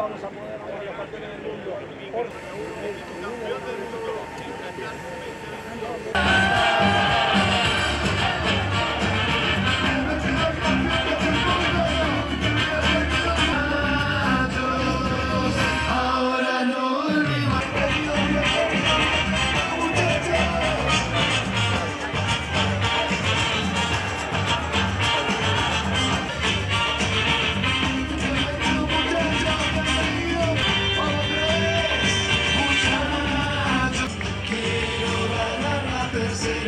vamos a poder campeones del mundo. fantasy.